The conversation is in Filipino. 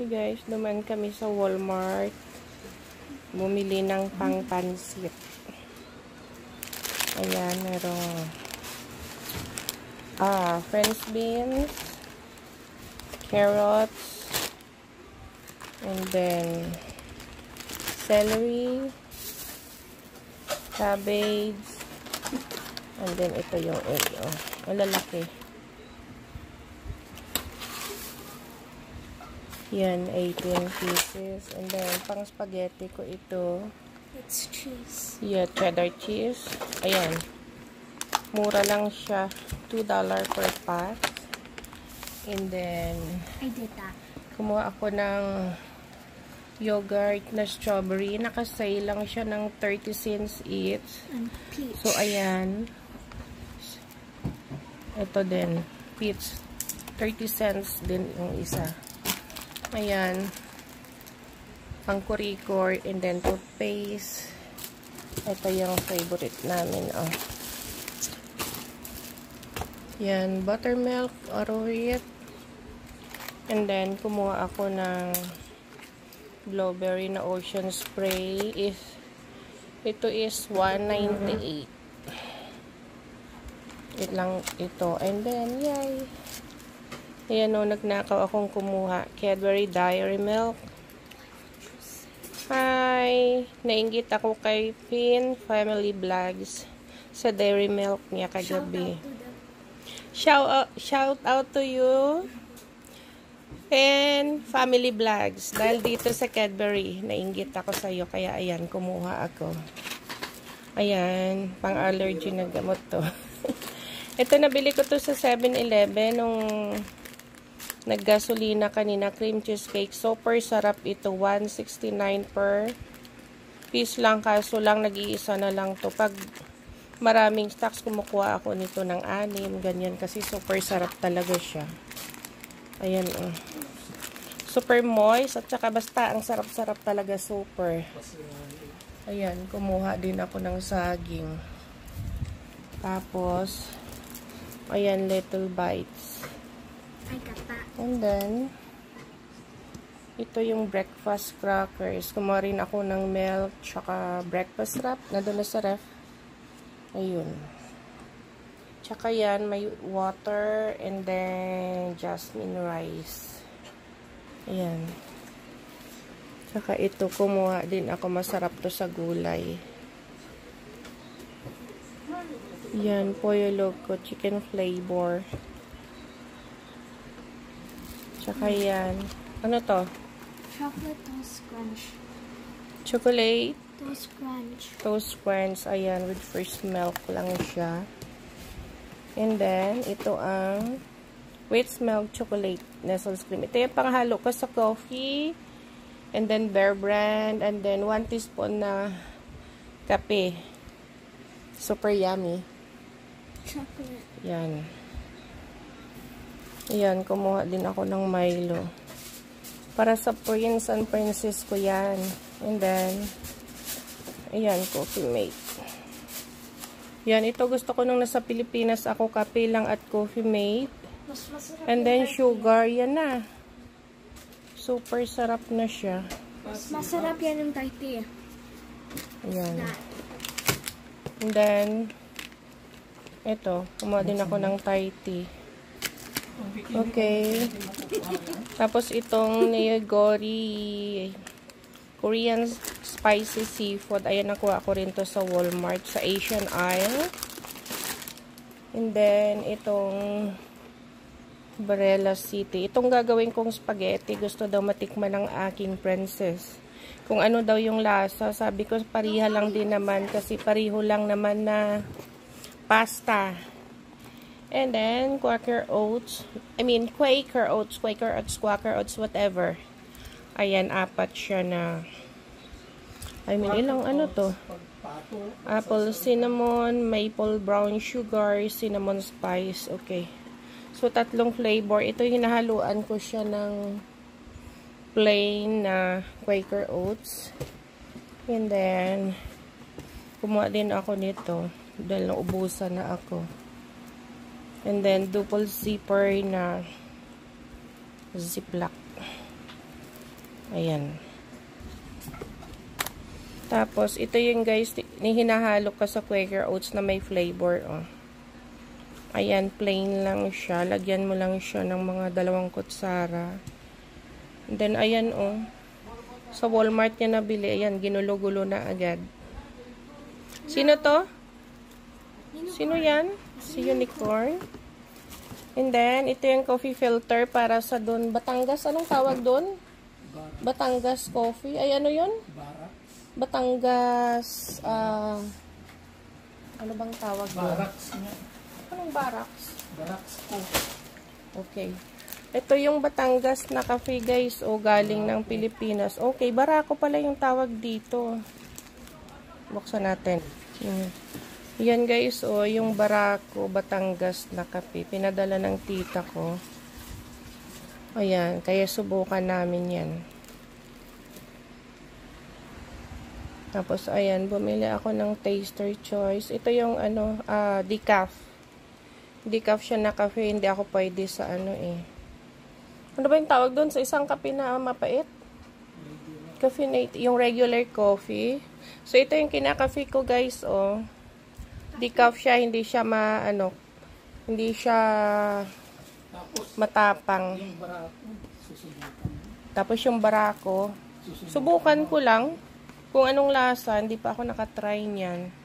Hey guys, duman kami sa Walmart. Bumili ng pangpansit. Ayan, meron ah, French beans, carrots, and then celery, cabbage, and then ito yung egg. Oh, ang lalaki. Yan, 18 pieces. And then, pang spaghetti ko ito. It's cheese. Yeah, cheddar cheese. Ayan. Mura lang siya. $2 per pack. And then, I did that. kumuha ako ng yogurt na strawberry. Nakasale lang siya ng 30 cents each. And peach. So, ayan. Ito din. Peach. 30 cents din yung isa. Ayan. Pang kurikor. And then, toothpaste. Ito yung favorite namin. Oh. Yan. Buttermilk. Arrowroot. And then, kumuha ako ng blueberry na ocean spray. Is, ito is 198 It lang ito. And then, yay. Ayan o, nagnakaw akong kumuha. Cadbury Dairy Milk. Hi! Nainggit ako kay Pin Family Vlogs sa Dairy Milk niya kagabi. Shout out, shout out to you and Family Vlogs. Dahil dito sa Cadbury, nainggit ako sa iyo. Kaya ayan, kumuha ako. Ayan, pang-allergy na gamot to. Ito, nabili ko to sa 7-Eleven nung naggasolina kanina. Cream cheesecake. Super sarap ito. 169 per piece lang. Kaso lang, nag-iisa na lang to. Pag maraming stocks, kumukuha ako nito ng anim. Ganyan. Kasi super sarap talaga siya. Ayan, oh. Super moist. At saka basta, ang sarap-sarap talaga. Super. Ayan, kumuha din ako ng saging. Tapos, ayan, little bites. And then, ito yung breakfast crackers. Kumuha ako ng milk, tsaka breakfast wrap. Nandun na sa ref. Ayun. Tsaka yan, may water, and then, jasmine rice. Ayan. Tsaka ito, kumuha din ako. Masarap to sa gulay. Yan, pollo loco, chicken flavor. Tsaka yan. Ano to? Chocolate toast crunch. Chocolate Toast crunch. toast crunch. Ayan, with first milk lang siya. And then, ito ang wheat milk chocolate Nestle's cream. Ito yung panghalo ko sa coffee. And then, Bear Brand. And then, 1 teaspoon na kape. Super yummy. Chocolate. Yan. Yan, kumuha din ako ng Milo. Para sa prince and princess ko yan. And then, ayan, coffee mate. Yan, ito gusto ko nung nasa Pilipinas ako, kape lang at coffee mate. Mas masarap And then, sugar, yan na. Super sarap na siya. Mas masarap yan yung Thai tea. Ayan. And then, ito, kumuha din ako ng Thai tea. Okay. Tapos itong Niyogori Korean spicy seafood. Ayan, nakuha ko rin to sa Walmart, sa Asian aisle. And then, itong Barella City. Itong gagawin kong spaghetti, gusto daw matikman ng aking princess. Kung ano daw yung lasa, sabi ko pariha lang din naman kasi pariho lang naman na pasta. And then, Quaker Oats. I mean, Quaker Oats, Quaker Oats, Quaker Oats, whatever. Ayan, apat siya na. I mean, ilang ano to? Apple cinnamon, maple brown sugar, cinnamon spice. Okay. So, tatlong flavor. Ito yung hinahaluan ko siya ng plain na Quaker Oats. And then, kumuha din ako nito. Dahil naubusan na ako. And then, double zipper na ziplock. Ayan. Tapos, ito yung guys, hinahalo ka sa Quaker Oats na may flavor, oh. Ayan, plain lang siya. Lagyan mo lang siya ng mga dalawang kutsara. And then, ayan, oh. Sa Walmart niya nabili. Ayan, ginulo-gulo na agad. Sino to? Sino yan? Si Unicorn. And then, ito yung coffee filter para sa doon. Batangas, anong tawag doon? Batangas coffee. Ay, ano yun? Batangas, ah... ano bang tawag doon? Barracks nga. Anong barracks? Barracks ko. Okay. Ito yung Batangas na cafe guys o galing ng Pilipinas. Okay, barako pala yung tawag dito. Buksan natin. Hmm. Yan guys o yung barako Batangas na kape. Pinadala ng tita ko. Ayan, kaya subukan namin yan. Tapos ayan, bumili ako ng taster choice. Ito yung ano, ah, decaf. Decaf siya na kape, hindi ako pwede sa ano eh. Ano ba yung tawag doon sa isang kape na mapait? Caffeinate, yung regular coffee. So, ito yung kinakafe ko, guys, oh. Decaf siya, hindi siya ma, ano, hindi siya Tapos, matapang. yung barako, susubukan. Tapos yung barako, Susubukan. subukan ko lang kung anong lasa, hindi pa ako nakatry niyan.